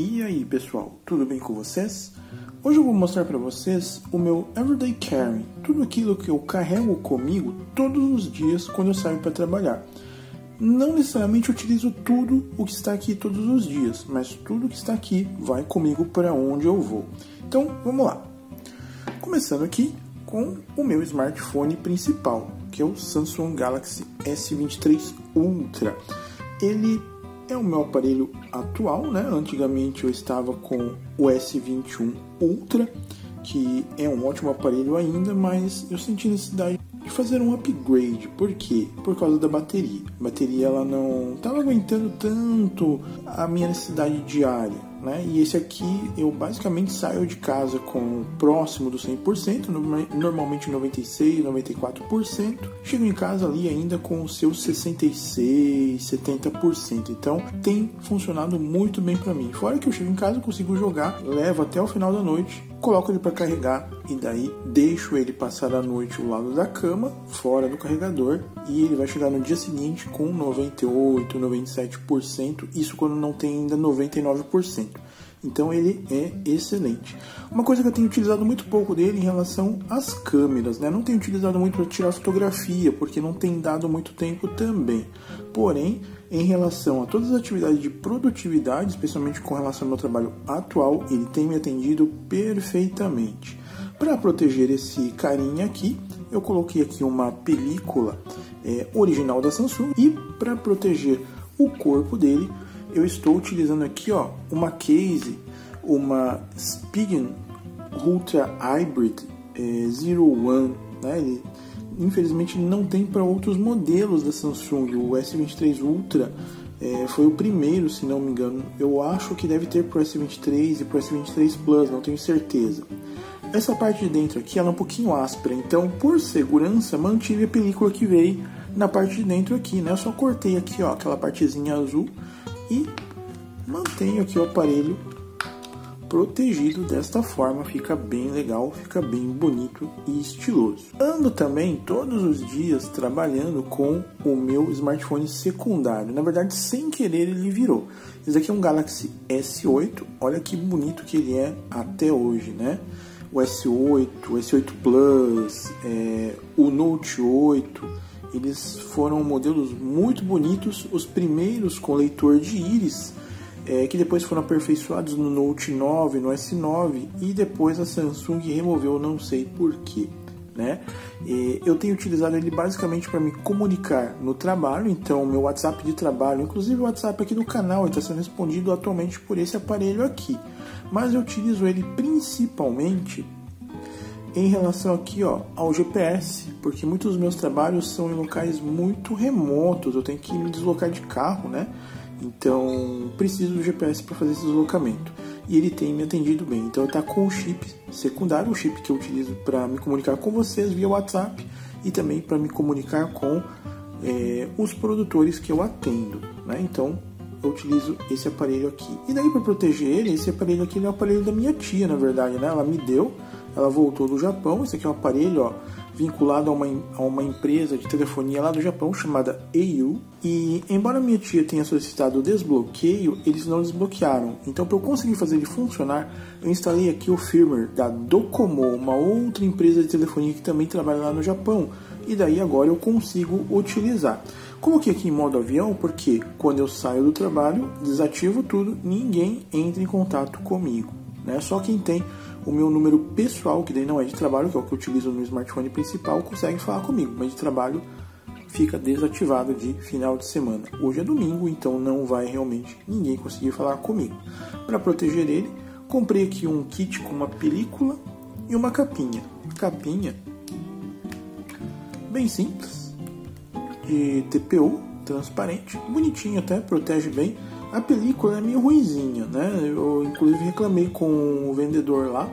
E aí pessoal, tudo bem com vocês? Hoje eu vou mostrar para vocês o meu Everyday Carry, tudo aquilo que eu carrego comigo todos os dias quando eu saio para trabalhar. Não necessariamente utilizo tudo o que está aqui todos os dias, mas tudo que está aqui vai comigo para onde eu vou. Então vamos lá. Começando aqui com o meu smartphone principal, que é o Samsung Galaxy S23 Ultra. Ele é o meu aparelho atual, né? Antigamente eu estava com o S21 Ultra, que é um ótimo aparelho ainda, mas eu senti necessidade de fazer um upgrade. Por quê? Por causa da bateria. A bateria ela não estava aguentando tanto a minha necessidade diária né? E esse aqui eu basicamente saio de casa com próximo do 100%, normalmente 96, 94%. Chego em casa ali ainda com os seus 66, 70%. Então tem funcionado muito bem para mim. Fora que eu chego em casa, consigo jogar, levo até o final da noite coloco ele para carregar e daí deixo ele passar a noite ao lado da cama, fora do carregador, e ele vai chegar no dia seguinte com 98, 97%, isso quando não tem ainda 99%. Então ele é excelente. Uma coisa que eu tenho utilizado muito pouco dele em relação às câmeras, né? Não tenho utilizado muito para tirar fotografia, porque não tem dado muito tempo também. Porém, em relação a todas as atividades de produtividade, especialmente com relação ao meu trabalho atual, ele tem me atendido perfeitamente. Para proteger esse carinha aqui, eu coloquei aqui uma película é, original da Samsung e para proteger o corpo dele, eu estou utilizando aqui ó, uma case, uma Spigen Ultra Hybrid é, Zero One, né? Ele, infelizmente não tem para outros modelos da Samsung. O S23 Ultra é, foi o primeiro, se não me engano. Eu acho que deve ter para o S23 e para o S23 Plus, não tenho certeza. Essa parte de dentro aqui ela é um pouquinho áspera, então por segurança mantive a película que veio na parte de dentro aqui, né? Eu só cortei aqui, ó, aquela partezinha azul e mantenho aqui o aparelho protegido desta forma, fica bem legal, fica bem bonito e estiloso. Ando também todos os dias trabalhando com o meu smartphone secundário, na verdade sem querer ele virou. Esse aqui é um Galaxy S8, olha que bonito que ele é até hoje, né? O S8, o S8 Plus, é, o Note 8, eles foram modelos muito bonitos, os primeiros com leitor de íris, é, que depois foram aperfeiçoados no Note 9, no S9 e depois a Samsung removeu, não sei porquê. Né? E eu tenho utilizado ele basicamente para me comunicar no trabalho, então meu WhatsApp de trabalho, inclusive o WhatsApp aqui do canal, está sendo respondido atualmente por esse aparelho aqui. Mas eu utilizo ele principalmente em relação aqui ó, ao GPS, porque muitos dos meus trabalhos são em locais muito remotos, eu tenho que me deslocar de carro, né? Então, preciso do GPS para fazer esse deslocamento. E ele tem me atendido bem. Então, está com o chip secundário, o chip que eu utilizo para me comunicar com vocês via WhatsApp e também para me comunicar com é, os produtores que eu atendo. Né? Então, eu utilizo esse aparelho aqui. E daí, para proteger ele, esse aparelho aqui é o aparelho da minha tia, na verdade. Né? Ela me deu, ela voltou do Japão. Esse aqui é um aparelho, ó vinculado a uma, a uma empresa de telefonia lá do Japão chamada AU. E embora minha tia tenha solicitado o desbloqueio, eles não desbloquearam. Então, para eu conseguir fazer ele funcionar, eu instalei aqui o firmware da Docomo, uma outra empresa de telefonia que também trabalha lá no Japão. E daí agora eu consigo utilizar. Coloquei aqui em modo avião porque quando eu saio do trabalho, desativo tudo, ninguém entra em contato comigo. Né? Só quem tem o meu número pessoal, que daí não é de trabalho, que é o que eu utilizo no smartphone principal, consegue falar comigo, mas de trabalho fica desativado de final de semana. Hoje é domingo, então não vai realmente ninguém conseguir falar comigo. Para proteger ele, comprei aqui um kit com uma película e uma capinha. Capinha bem simples, de TPU, transparente, bonitinho até, protege bem a película é meio ruinzinha, né? Eu inclusive reclamei com o vendedor lá.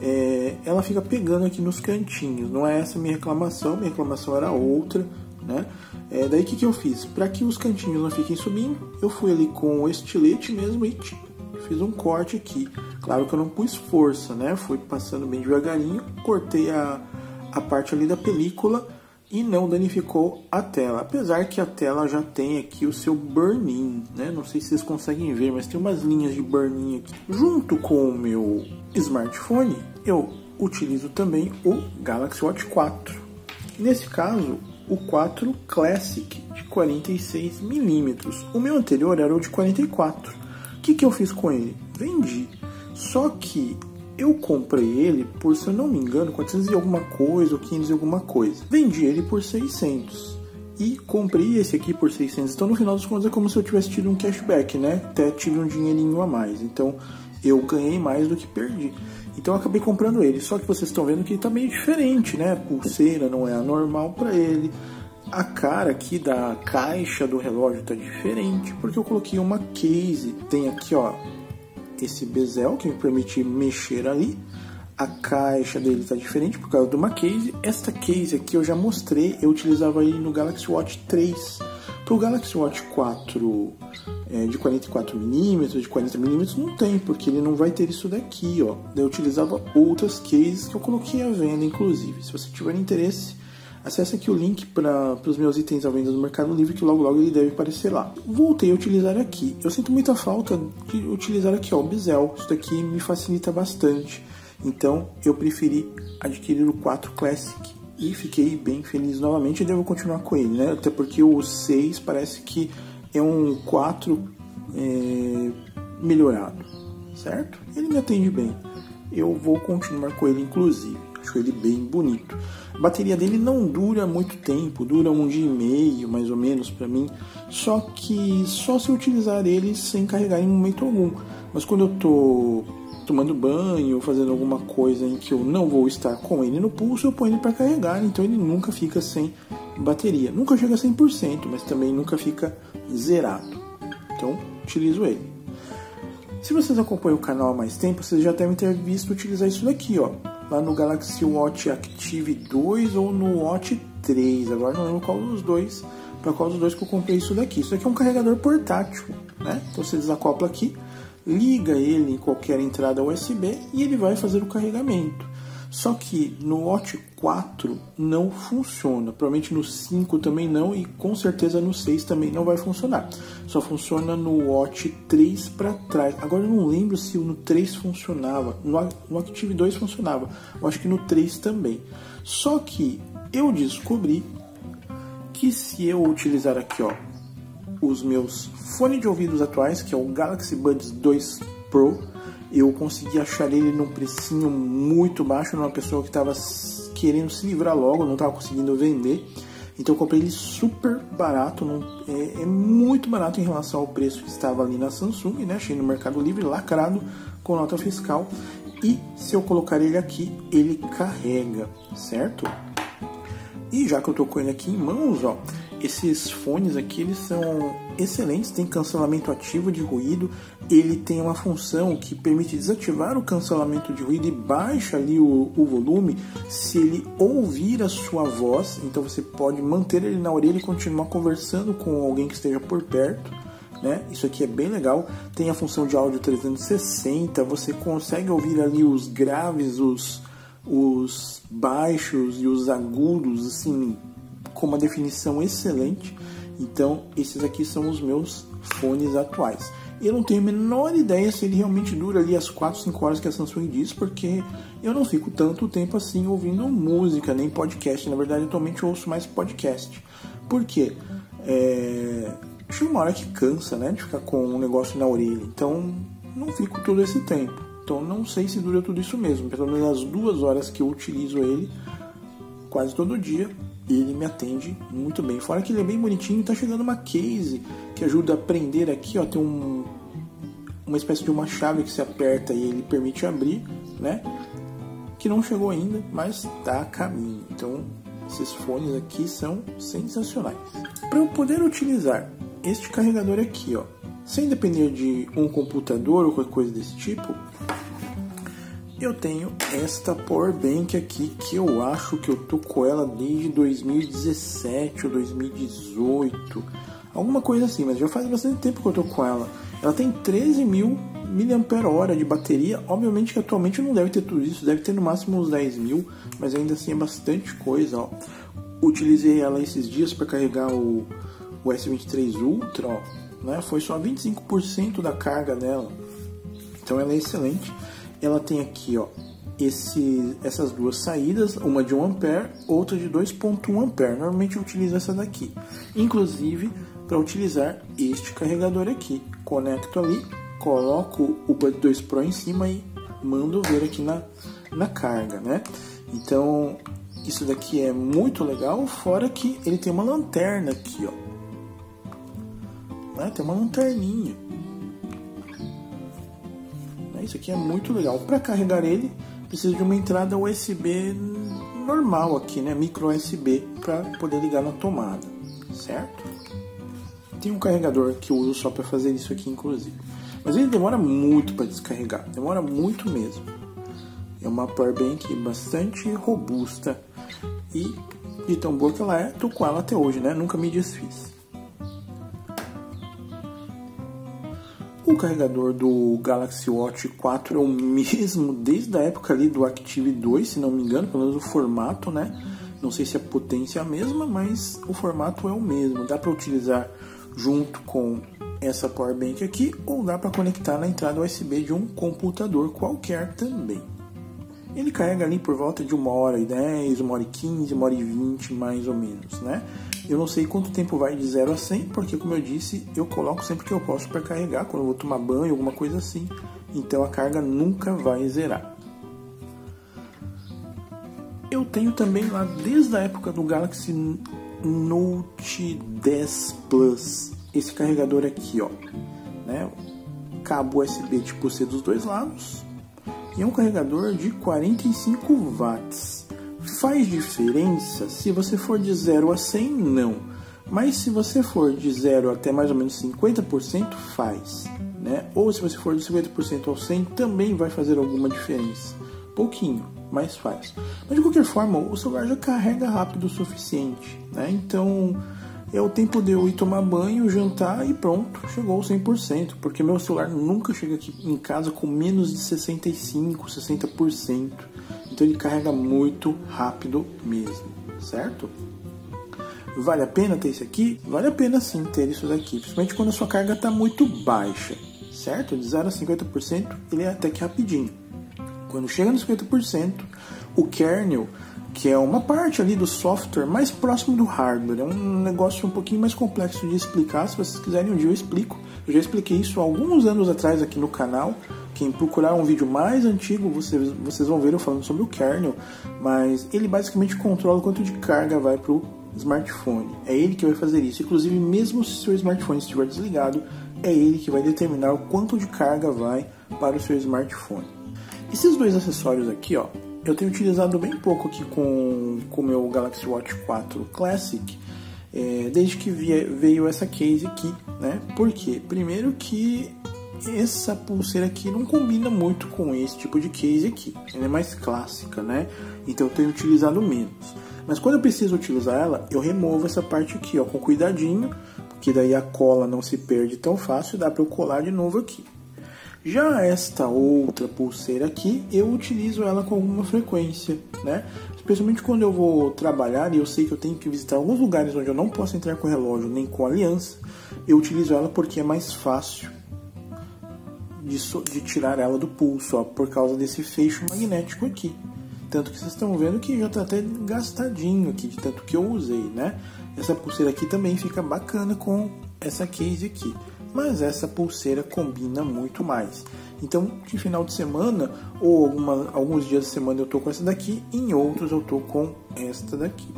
É, ela fica pegando aqui nos cantinhos. Não é essa minha reclamação, minha reclamação era outra, né? É, daí o que, que eu fiz? Para que os cantinhos não fiquem subindo, eu fui ali com o estilete mesmo e fiz um corte aqui. Claro que eu não pus força, né? Fui passando bem devagarinho, cortei a, a parte ali da película e não danificou a tela. Apesar que a tela já tem aqui o seu burn-in, né? Não sei se vocês conseguem ver, mas tem umas linhas de burn-in aqui. Junto com o meu smartphone, eu utilizo também o Galaxy Watch 4. Nesse caso, o 4 Classic de 46 milímetros. O meu anterior era o de 44. O que, que eu fiz com ele? Vendi. Só que eu comprei ele por, se eu não me engano, 400 e alguma coisa ou 500 e alguma coisa. Vendi ele por 600 e comprei esse aqui por 600. Então, no final das contas, é como se eu tivesse tido um cashback, né? Até tive um dinheirinho a mais. Então, eu ganhei mais do que perdi. Então, eu acabei comprando ele. Só que vocês estão vendo que ele tá meio diferente, né? A pulseira não é a normal para ele. A cara aqui da caixa do relógio tá diferente, porque eu coloquei uma case. Tem aqui, ó, esse bezel que me permite mexer ali. A caixa dele está diferente por causa de uma case. Esta case aqui eu já mostrei, eu utilizava ele no Galaxy Watch 3. Para o Galaxy Watch 4 é, de 44mm, de 40mm não tem, porque ele não vai ter isso daqui, ó. Eu utilizava outras cases que eu coloquei à venda, inclusive. Se você tiver interesse, Acesse aqui o link para os meus itens à venda no Mercado Livre, que logo logo ele deve aparecer lá. Voltei a utilizar aqui. Eu sinto muita falta de utilizar aqui ó, o Bizel. Isso daqui me facilita bastante. Então eu preferi adquirir o 4 Classic e fiquei bem feliz novamente. e devo continuar com ele, né? Até porque o 6 parece que é um 4 é, melhorado, certo? Ele me atende bem. Eu vou continuar com ele, inclusive. Acho ele bem bonito. A bateria dele não dura muito tempo, dura um dia e meio mais ou menos para mim, só que só se utilizar ele sem carregar em momento algum. Mas quando eu tô tomando banho, fazendo alguma coisa em que eu não vou estar com ele no pulso, eu ponho ele para carregar, então ele nunca fica sem bateria. Nunca chega a 100%, mas também nunca fica zerado. Então, utilizo ele. Se vocês acompanham o canal há mais tempo, vocês já devem ter visto utilizar isso daqui, ó lá no Galaxy Watch Active 2 ou no Watch 3. Agora não lembro qual dos dois, para qual dos dois que eu comprei isso daqui. Isso daqui é um carregador portátil, né? Então você desacopla aqui, liga ele em qualquer entrada USB e ele vai fazer o carregamento. Só que no Watch 4 não funciona, provavelmente no 5 também não e com certeza no 6 também não vai funcionar. Só funciona no Watch 3 para trás. Agora eu não lembro se no 3 funcionava, no Active 2 funcionava, eu acho que no 3 também. Só que eu descobri que se eu utilizar aqui, ó, os meus fones de ouvidos atuais, que é o Galaxy Buds 2 Pro, eu consegui achar ele num precinho muito baixo, numa pessoa que estava querendo se livrar logo, não estava conseguindo vender. Então eu comprei ele super barato, é, é, muito barato em relação ao preço que estava ali na Samsung, né? Achei no Mercado Livre, lacrado com nota fiscal. E se eu colocar ele aqui, ele carrega, certo? E já que eu tô com ele aqui em mãos, ó, esses fones aqui eles são excelentes, tem cancelamento ativo de ruído, ele tem uma função que permite desativar o cancelamento de ruído e baixa ali o, o volume se ele ouvir a sua voz, então você pode manter ele na orelha e continuar conversando com alguém que esteja por perto. Né? Isso aqui é bem legal. Tem a função de áudio 360, você consegue ouvir ali os graves, os, os baixos e os agudos, assim, com uma definição excelente. Então, esses aqui são os meus fones atuais. Eu não tenho a menor ideia se ele realmente dura ali as 4, 5 horas que a Samsung diz, porque eu não fico tanto tempo assim ouvindo música, nem podcast. Na verdade, atualmente eu ouço mais podcast. Por quê? É... Chega uma hora que cansa, né, de ficar com um negócio na orelha. Então, não fico todo esse tempo. Então, não sei se dura tudo isso mesmo. Pelo menos as duas horas que eu utilizo ele, quase todo dia, ele me atende muito bem. Fora que ele é bem bonitinho, tá chegando uma case que ajuda a prender aqui, ó, tem um uma espécie de uma chave que se aperta e ele permite abrir, né? Que não chegou ainda, mas tá a caminho. Então, esses fones aqui são sensacionais. Para eu poder utilizar este carregador aqui, ó, sem depender de um computador ou qualquer coisa desse tipo, eu tenho esta Power Bank aqui que eu acho que eu tô com ela desde 2017 ou 2018. alguma coisa assim, mas já faz bastante tempo que eu tô com ela. Ela tem 13 mil mAh de bateria, obviamente que atualmente não deve ter tudo isso, deve ter no máximo uns 10 mil, mas ainda assim é bastante coisa, ó. Utilizei ela esses dias para carregar o, o S23 Ultra, ó, né? Foi só 25% da carga dela. Então ela é excelente. Ela tem aqui, ó, esse, essas duas saídas, uma de 1 ampere, outra de 2.1 ampere. Normalmente eu utilizo essa daqui. Inclusive para utilizar este carregador aqui. Conecto ali, coloco o Bud 2 Pro em cima e mando ver aqui na, na carga, né? Então isso daqui é muito legal, fora que ele tem uma lanterna aqui, ó. Né? Tem uma lanterninha. Né? Isso aqui é muito legal. Para carregar ele, precisa de uma entrada USB normal aqui, né? Micro USB para poder ligar na tomada, certo? Tem um carregador que eu uso só para fazer isso aqui, inclusive. Mas ele demora muito para descarregar, demora muito mesmo. É uma powerbank bastante robusta e de tão boa que ela é, tô com ela até hoje, né? Nunca me desfiz. O carregador do Galaxy Watch 4 é o mesmo desde a época ali do Active 2, se não me engano, pelo menos o formato, né? Não sei se a potência é a mesma, mas o formato é o mesmo. Dá para utilizar junto com essa power bank aqui ou dá para conectar na entrada USB de um computador qualquer também. Ele carrega ali por volta de uma hora e 10, uma hora e 15, uma hora e 20 mais ou menos, né? Eu não sei quanto tempo vai de 0 a 100, porque como eu disse, eu coloco sempre que eu posso para carregar, quando eu vou tomar banho, alguma coisa assim. Então a carga nunca vai zerar. Eu tenho também lá desde a época do Galaxy Note 10 Plus esse carregador aqui, ó, né? Cabo USB tipo C dos dois lados e é um carregador de 45 watts. Faz diferença se você for de 0 a 100? Não. Mas se você for de 0 até mais ou menos 50%, faz. Né? Ou se você for de 50% ao 100, também vai fazer alguma diferença. Pouquinho, mas faz. Mas de qualquer forma, o celular já carrega rápido o suficiente. Né? Então é o tempo de eu ir tomar banho, jantar e pronto, chegou 100%, porque meu celular nunca chega aqui em casa com menos de 65, 60%. Então ele carrega muito rápido mesmo, certo? Vale a pena ter isso aqui? Vale a pena sim ter isso daqui, principalmente quando a sua carga está muito baixa, certo? De 0 a 50% ele é até que rapidinho. Quando chega nos 50%, o kernel que é uma parte ali do software mais próximo do hardware. É um negócio um pouquinho mais complexo de explicar. Se vocês quiserem um dia eu explico. Eu já expliquei isso alguns anos atrás aqui no canal. Quem procurar um vídeo mais antigo, vocês, vocês vão ver eu falando sobre o kernel. Mas ele basicamente controla quanto de carga vai para o smartphone. É ele que vai fazer isso. Inclusive, mesmo se o seu smartphone estiver desligado, é ele que vai determinar o quanto de carga vai para o seu smartphone. Esses dois acessórios aqui, ó, eu tenho utilizado bem pouco aqui com o meu Galaxy Watch 4 Classic, é, desde que veio essa case aqui, né? Por quê? Primeiro que essa pulseira aqui não combina muito com esse tipo de case aqui. Ela é mais clássica, né? Então eu tenho utilizado menos. Mas quando eu preciso utilizar ela, eu removo essa parte aqui, ó, com cuidadinho, porque daí a cola não se perde tão fácil, dá para eu colar de novo aqui. Já esta outra pulseira aqui, eu utilizo ela com alguma frequência, né? Especialmente quando eu vou trabalhar e eu sei que eu tenho que visitar alguns lugares onde eu não posso entrar com relógio nem com aliança, eu utilizo ela porque é mais fácil de, so de tirar ela do pulso, ó, por causa desse fecho magnético aqui. Tanto que vocês estão vendo que já está até gastadinho aqui, de tanto que eu usei, né? Essa pulseira aqui também fica bacana com essa case aqui mas essa pulseira combina muito mais. Então, de final de semana ou alguma, alguns dias de semana eu tô com essa daqui, em outros eu tô com esta daqui.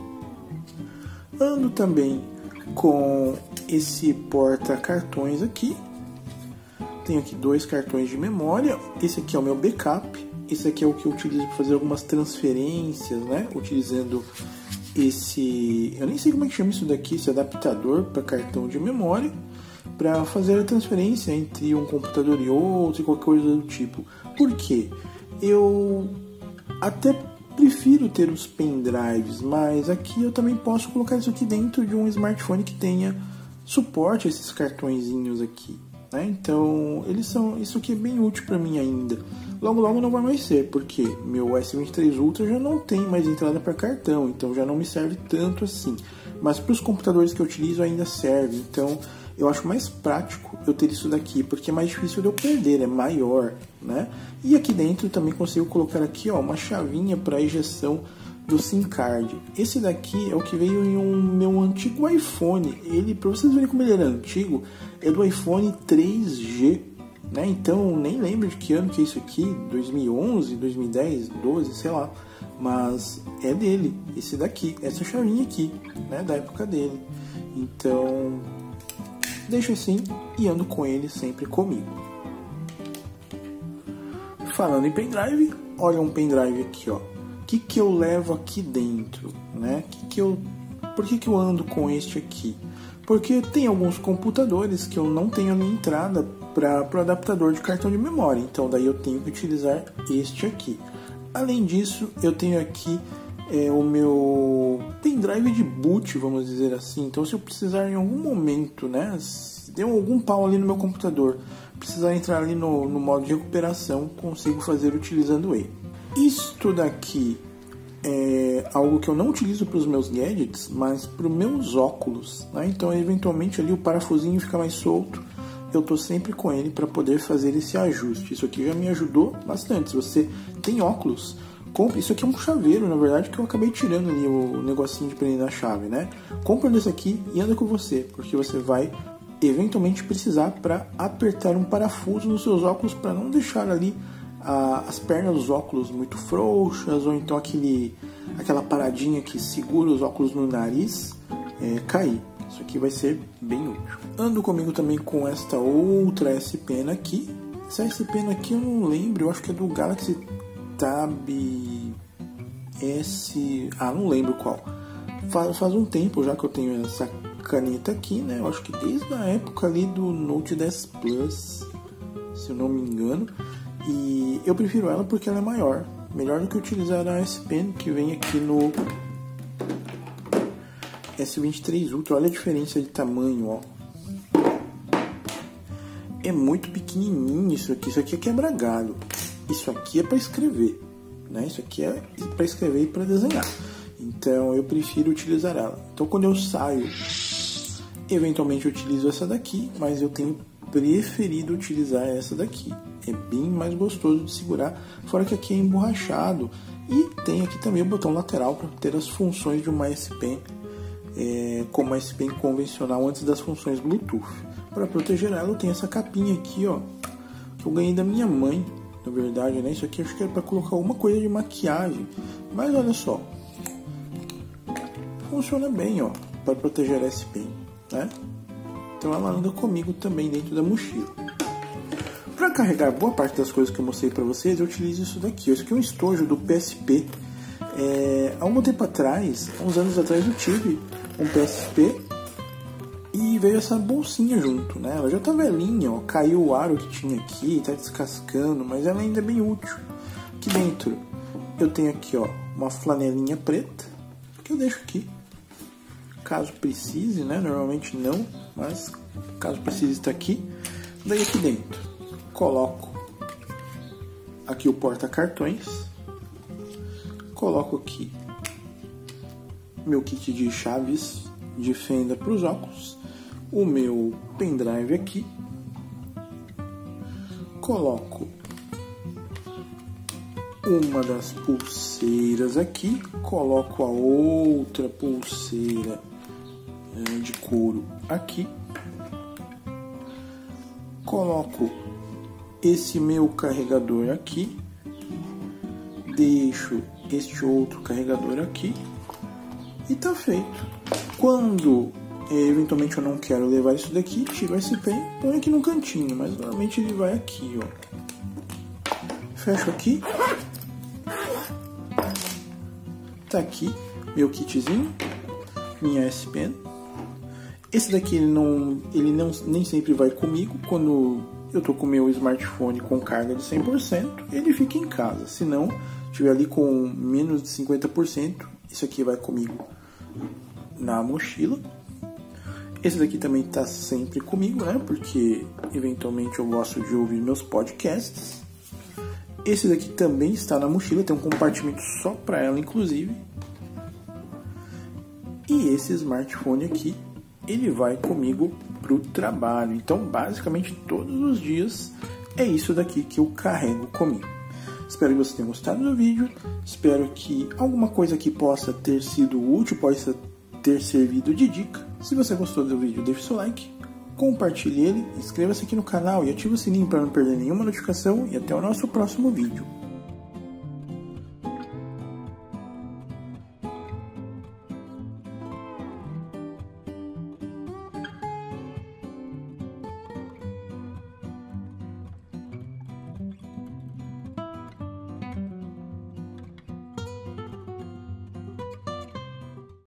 Ando também com esse porta cartões aqui. Tenho aqui dois cartões de memória. Esse aqui é o meu backup. Esse aqui é o que eu utilizo para fazer algumas transferências, né? Utilizando esse, eu nem sei como é que chama isso daqui, esse adaptador para cartão de memória para fazer a transferência entre um computador e outro qualquer coisa do tipo. Por quê? Eu até prefiro ter os pendrives, mas aqui eu também posso colocar isso aqui dentro de um smartphone que tenha suporte a esses cartõezinhos aqui. Né? Então, eles são isso aqui é bem útil para mim ainda. Logo logo não vai mais ser, porque meu S23 Ultra já não tem mais entrada para cartão, então já não me serve tanto assim. Mas para os computadores que eu utilizo ainda serve, então eu acho mais prático eu ter isso daqui, porque é mais difícil de eu perder, é maior, né? E aqui dentro também consigo colocar aqui, ó, uma chavinha para ejeção do SIM card. Esse daqui é o que veio em um meu antigo iPhone. Ele, para vocês verem como ele era antigo, é do iPhone 3G, né? Então nem lembro de que ano que é isso aqui, 2011, 2010, 12, sei lá. Mas é dele, esse daqui, essa chavinha aqui, né? Da época dele. Então deixo assim e ando com ele sempre comigo. Falando em pendrive, olha um pendrive aqui, ó. O que, que eu levo aqui dentro, né? Que que eu, por que, que eu ando com este aqui? Porque tem alguns computadores que eu não tenho a minha entrada para o adaptador de cartão de memória, então daí eu tenho que utilizar este aqui. Além disso, eu tenho aqui é, o meu pendrive de boot, vamos dizer assim. Então, se eu precisar em algum momento, né, se deu algum pau ali no meu computador, precisar entrar ali no, no modo de recuperação, consigo fazer utilizando ele. Isto daqui é algo que eu não utilizo para os meus gadgets, mas para os meus óculos. Né? Então, eventualmente ali o parafusinho fica mais solto. Eu estou sempre com ele para poder fazer esse ajuste. Isso aqui já me ajudou bastante. Se você tem óculos, compre. Isso aqui é um chaveiro, na verdade, que eu acabei tirando ali o negocinho de prender a chave, né? Compre desse aqui e anda com você, porque você vai eventualmente precisar para apertar um parafuso nos seus óculos para não deixar ali as pernas dos óculos muito frouxas ou então aquele, aquela paradinha que segura os óculos no nariz é, cair. Isso aqui vai ser bem útil. Ando comigo também com esta outra S Pen aqui. Essa S Pen aqui eu não lembro, eu acho que é do Galaxy Tab S. Ah, não lembro qual. Faz, faz um tempo já que eu tenho essa caneta aqui, né? Eu acho que desde a época ali do Note 10 Plus, se eu não me engano. E eu prefiro ela porque ela é maior. Melhor do que utilizar a S Pen que vem aqui no S23 Ultra. Olha a diferença de tamanho, ó. É muito pequenininho isso aqui. Isso aqui é quebra galho. Isso aqui é para escrever, né? Isso aqui é para escrever e para desenhar. Então eu prefiro utilizar ela. Então quando eu saio, eventualmente eu utilizo essa daqui, mas eu tenho preferido utilizar essa daqui é bem mais gostoso de segurar, fora que aqui é emborrachado e tem aqui também o botão lateral para ter as funções de uma S Pen, é, como uma S Pen convencional antes das funções Bluetooth. Para proteger ela eu tenho essa capinha aqui, ó, que eu ganhei da minha mãe, na verdade, né? Isso aqui acho que é para colocar alguma coisa de maquiagem, mas olha só, funciona bem, ó, para proteger a S Pen, né? Então ela anda comigo também dentro da mochila. Para carregar boa parte das coisas que eu mostrei para vocês, eu utilizo isso daqui. Isso aqui é um estojo do PSP. É, há um tempo atrás, uns anos atrás, eu tive um PSP e veio essa bolsinha junto, né? Ela já tá velhinha, ó, caiu o aro que tinha aqui, tá descascando, mas ela ainda é bem útil. Aqui dentro eu tenho aqui, ó, uma flanelinha preta que eu deixo aqui, caso precise, né? Normalmente não, mas caso precise está aqui. Daí aqui dentro. Coloco aqui o porta-cartões, coloco aqui meu kit de chaves de fenda para os óculos, o meu pendrive aqui, coloco uma das pulseiras aqui, coloco a outra pulseira de couro aqui, coloco esse meu carregador aqui, deixo este outro carregador aqui e tá feito. Quando é, eventualmente eu não quero levar isso daqui, tiro esse pen, põe aqui no cantinho, mas normalmente ele vai aqui, ó. Fecho aqui. Tá aqui meu kitzinho, minha S Pen. Esse daqui ele não, ele não nem sempre vai comigo quando eu tô com meu smartphone com carga de 100%, ele fica em casa. Se não, tiver ali com menos de 50%, isso aqui vai comigo na mochila. Esse daqui também está sempre comigo, né? Porque eventualmente eu gosto de ouvir meus podcasts. Esse daqui também está na mochila, tem um compartimento só para ela, inclusive. E esse smartphone aqui, ele vai comigo para o trabalho. Então, basicamente, todos os dias é isso daqui que eu carrego comigo. Espero que você tenha gostado do vídeo. Espero que alguma coisa aqui possa ter sido útil, possa ter servido de dica. Se você gostou do vídeo, deixe seu like, compartilhe ele, inscreva-se aqui no canal e ative o sininho para não perder nenhuma notificação e até o nosso próximo vídeo.